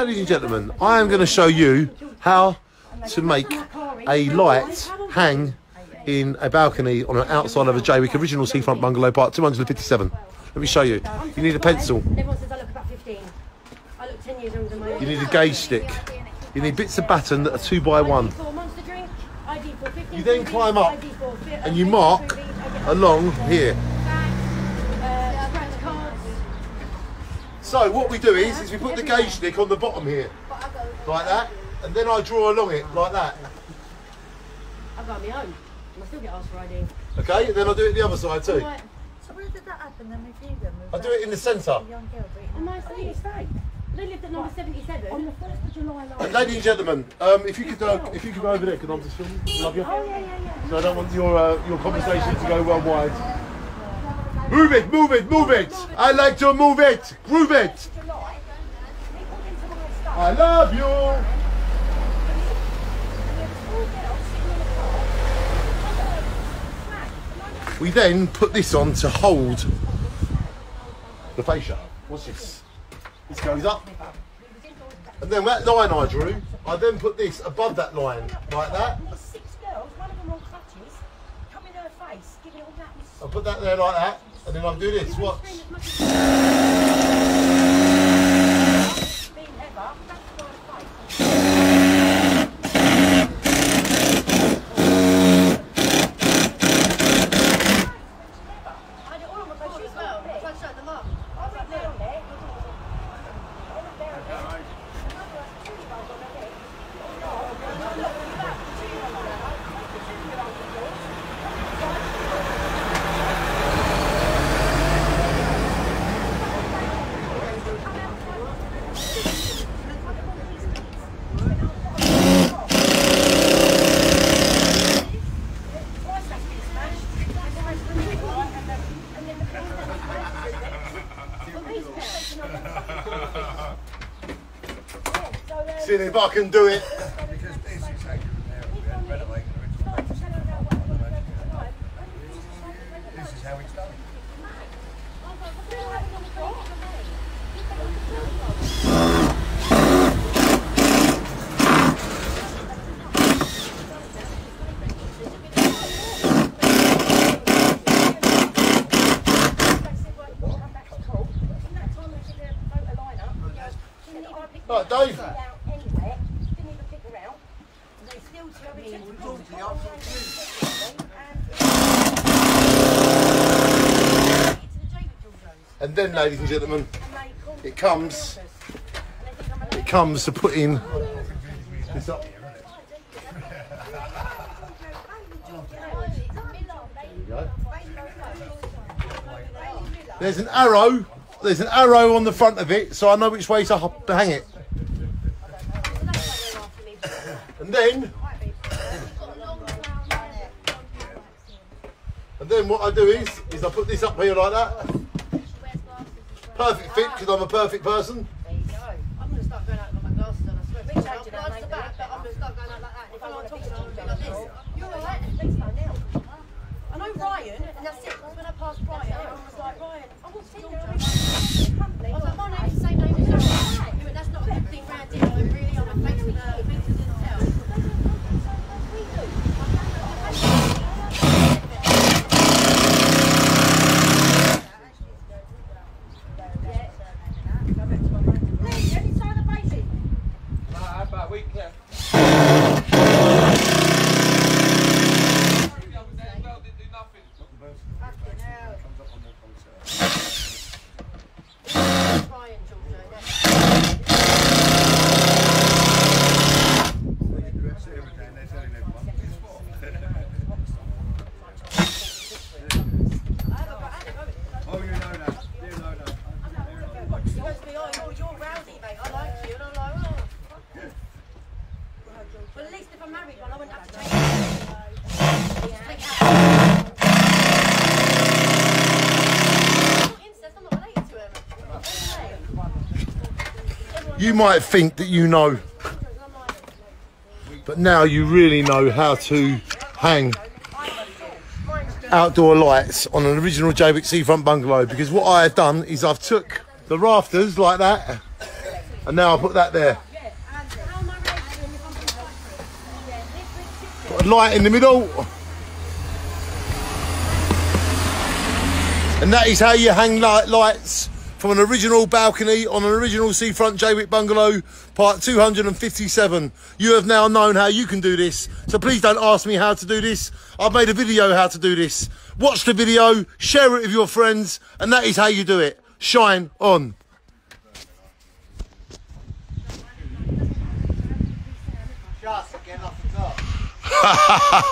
Ladies and gentlemen, I am going to show you how to make a light hang in a balcony on an outside of a Jaywick original seafront bungalow part 257. Let me show you. You need a pencil. Everyone says I look about 15. I look 10 years older than my You need a gauge stick. You need bits of batten that are two by one. ID4 monster drink, ID4 15. You then climb up and you mark along here. So what we do is, is we put the gauge stick on the bottom here, like that, and then I draw along it like that. I've got my own. I still get asked for ID. Okay, and then I'll do it the other side too. Right. So where did that happen then with you then? I do it in the centre. Young girl beating And my sleep straight. They lived at number 77. On the 1st of July last And ladies and gentlemen, um, if you could uh, if you could go over there, because I'm just filming. Love you. Oh, yeah, yeah, yeah. So I don't want your uh, your conversation to go worldwide. Move it, move it, move it. I like to move it, groove it. I love you. We then put this on to hold the fascia. What's this? This goes up. And then that line I drew, I then put this above that line, like that. Six girls, one of them on crutches, come in her face, giving all that I'll put that there like that, and then I'll do this. Watch. being ever, that's my face. I did all of my face as well. I tried to shut them up. I went down there. I went down there. Another two guys on their head. Twice that's been smashed. And the rest of the people, right, and then- and then the people that were smashed, well, these are taken on the Yeah, so, um, See if I can do it. Because this is actually now we're renovating the original started to tell her about what happened at the time. This is how it's done. Right, Dave. And then, ladies and gentlemen, it comes. It comes to putting this up. There's an arrow. There's an arrow on the front of it, so I know which way to to hang it. And then, then what I do is, is I put this up here like that. Perfect fit because I'm a perfect person. I'm going to start going out with my glasses on. I swear. Big change out, the back, but I'm going to start going out like that. If I'm not talking, I'm going to be like this. You're all right. Please go now. I know Ryan, and that's it. When I passed Ryan, everyone was like, Ryan, I want to see you. I was like, my name's the same name as yours. He went, that's not a good thing round here. I went, really? I went, thanks for the, thanks for the tell. Ryan, Georgia, that's Oh, you know that. You know that. He goes to me, oh, you're, you're rowdy, mate. I like you. And I'm like, oh. But least if I'm married, well, I wouldn't have to change. You might think that you know, but now you really know how to hang outdoor lights on an original Jaywick seafront bungalow because what I have done is I've took the rafters like that And now I'll put that there. How am I registering if I'm from Cyprus? Yeah, this big Put a light in the middle. And that is how you hang light lights from an original balcony on an original seafront Jaywick bungalow, part 257. You have now known how you can do this, so please don't ask me how to do this. I've made a video how to do this. Watch the video, share it with your friends, and that is how you do it. Shine on. Get off the top.